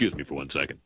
Excuse me for one second.